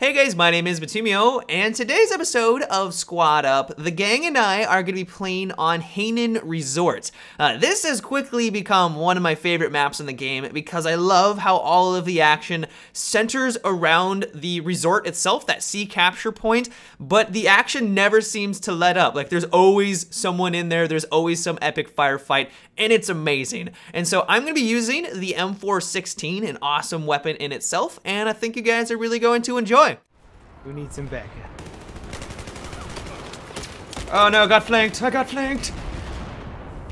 Hey guys, my name is Matimi0, and today's episode of Squad Up, the gang and I are going to be playing on Hainan Resort. Uh, this has quickly become one of my favorite maps in the game because I love how all of the action centers around the resort itself, that sea capture point, but the action never seems to let up. Like there's always someone in there, there's always some epic firefight, and it's amazing. And so I'm going to be using the M416, an awesome weapon in itself, and I think you guys are really going to enjoy. Who needs some backup? Oh no, got flanked. I got flanked.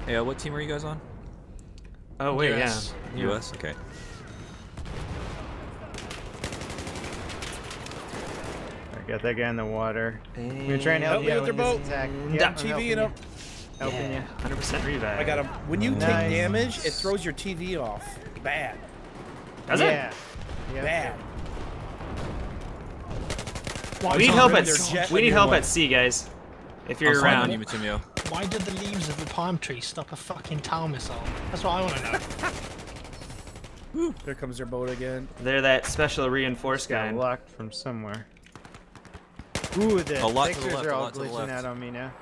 Hey, uh, what team are you guys on? Oh wait, US. yeah. US? Okay. I got that guy in the water. And We're trying to help Help you with with their boat. attack. Yep, TV helping and you. up. Helping Yeah, 100% revive. I got him. When you Nice. take damage, it throws your TV off. Bad. Does you. it? Yeah. Yep. Bad. We need help at jet we need help at sea, guys. If you're around. you, Matimi0. Why did the leaves of the palm tree stop a fucking tower missile? That's what I want to know. There comes their boat again. They're that special reinforced guy. locked from somewhere. Ooh, the A lot to the pictures left, are all lot to the glitching out on me now.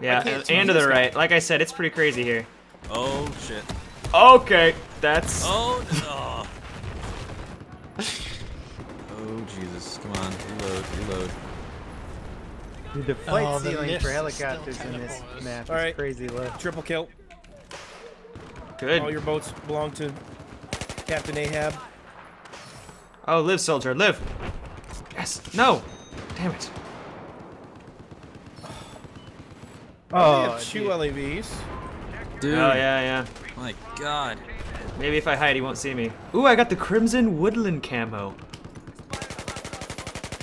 Yeah, and, to this the guy. right. Like I said, it's pretty crazy here. Oh shit. Okay, that's. Oh no. Oh Jesus! Come on, reload, reload. Dude, the flight Oh, the ceiling lift's for helicopters in this teleporters. map All is right. crazy low. Triple kill. Good. All your boats belong to Captain Ahab. Oh, live, soldier, live. Yes. No. Damn it. Oh, Oh, have two dude. LAVs. Oh, dude. Oh yeah, yeah. My God. Maybe if I hide, he won't see me. Ooh, I got the crimson woodland camo.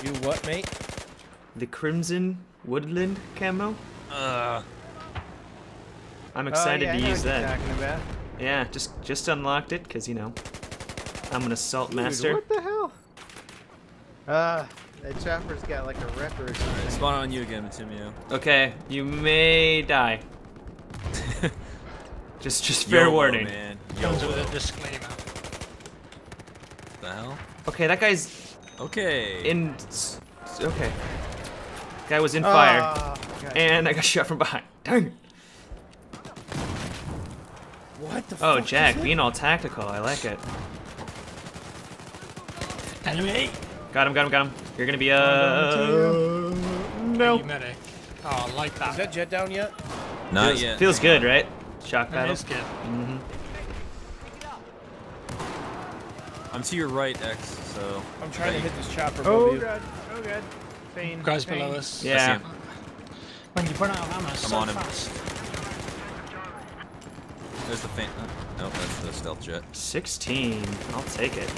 You what, mate? The crimson woodland camo. Uh. I'm Oh, excited yeah, to use that. Yeah, just just unlocked it because you know I'm an assault Dude, master. what the hell? Uh, that chopper's got like a rep or something. Spawn on you again, Matimi0. Okay, you may die. just just fair YOLO, warning. man. Comes with a disclaimer. What the hell? Okay, that guy's Okay. in. Okay, guy was in fire, Oh, God. and I got shot from behind. Dang. it. What the Oh, fuck Jack, is being all tactical, I like it. Enemy! Got him, got him, got him. You're gonna be uh. No. medic. Oh, I like Is that. that jet down yet? Not Feels, yet. feels good, right? Shock That battle. is good. hmm I'm to your right, X. So. I'm trying to hit this chopper Oh above you. god, oh god. Pain. Guys pain. below us. Yeah. When you run out of ammo so on him. fast. There's the faint. Oh, nope, that's the stealth jet. 16. I'll take it.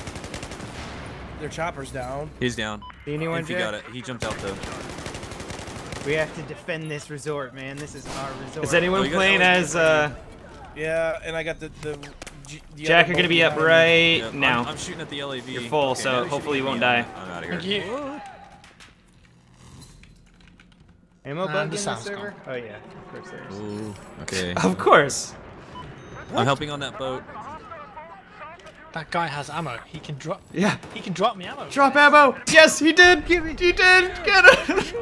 Their chopper's down. He's down. Anyone, he got it. He jumped out though. We have to defend this resort, man. This is our resort. Is anyone Oh, playing as uh? Yeah, and I got the the. G- the Jack, you're gonna be up right Yep, now. I'm, I'm shooting at the LAV. You're full, Okay, so now hopefully you won't die. I'm, I'm out of here. Thank you. Ammo Uh, in the sounds server? Oh yeah, of course there is. Ooh, okay. Of course. I'm helping on that boat. That guy has ammo. He can drop. Yeah. He can drop me ammo. Drop ammo. Yes, he did. Give me. He did. Get it.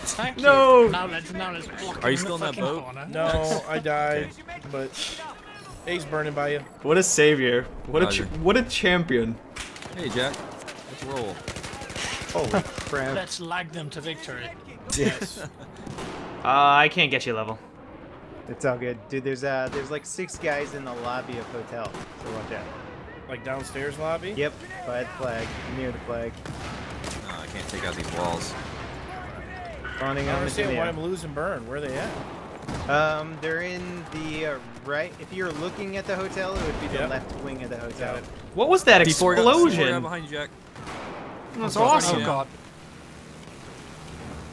Thank No. You. Now let's now let's block Are you still in that boat? corner. No, I died, but A's burning by you. what a savior. What a ch what a champion. Hey, Jack. Let's roll. Holy crap. Let's lag them to victory. Yes. Uh, I can't get you level. It's all good. Dude, there's uh there's like six guys in the lobby of hotel. So watch out. like downstairs lobby. Yep, by the flag, near the flag. No, I can't take out these walls. Spawning I don't on understand why I'm losing burn. Where are they at? Um, they're in the uh, right. If you're looking at the hotel, it would be the Yep. left wing of the hotel. What was that C4 guy- C4 guy explosion? behind you, Jack. That's Oh awesome. god.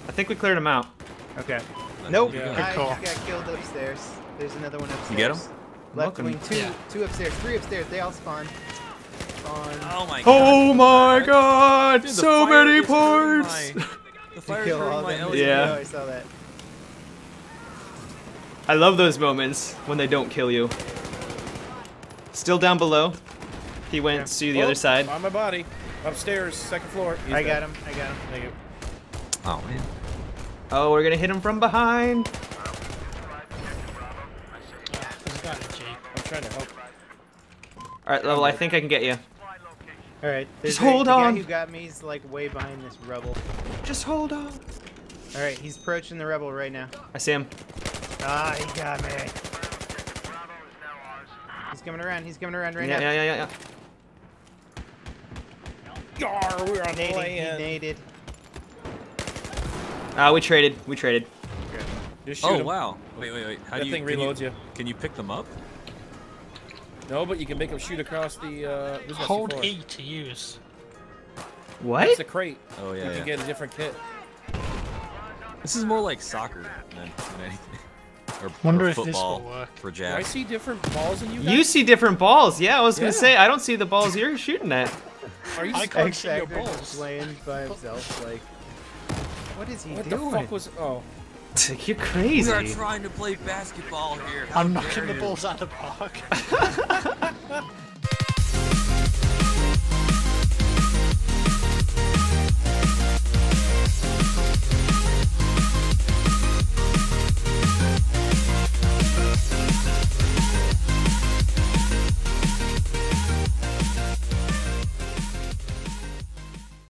I think we cleared him out. Okay. Nope. Yeah. Good I call. just got killed upstairs. There's another one upstairs. You get him? Left Welcome. wing, two, Yeah. two upstairs, three upstairs. They all spawn. Spawn. Oh my oh god. Oh my god! Dude, the so fire many is hurting points. my- The To fire's hurting my them. LED. Yeah. Oh, I saw that. I love those moments when they don't kill you. Still down below. He went Yeah. to the Oh, other side. On my body. Upstairs, second floor. He's I dead. got him. I got him. Thank you. Oh man. Oh, we're gonna hit him from behind. Yeah, there's a guy in the. I'm trying to help. All right, level. I think I can get you. All right. there's Just a- hold the on. guy who got me is like way behind this rebel. Just hold on. All right, he's approaching the rebel right now. I see him. Ah, he got me. He's coming around. He's coming around right Yeah, now. yeah, yeah, yeah, yeah. Yar, we're on the Naded, land. he naded. yeah. Uh, we traded. We traded. Just shoot Oh him. wow. Wait, wait, wait. How That do you, thing can reloads you, you. Can you pick them up? No, but you can make him shoot across the. Uh, this is what Hold E to use. What? That's a crate. Oh yeah. you yeah. can get a different kit. This is more like soccer than, than anything. Or, Wonder or if this will work. for Do I see different balls in you guys? You see different balls. Yeah, I was gonna Yeah. say I don't see the balls you're shooting at. Are you? I s- can't see your X-Factor balls. playing by himself. Like, what is he What the doing? fuck was? Oh, You're crazy. We are trying to play basketball here. How I'm knocking the balls out of the park.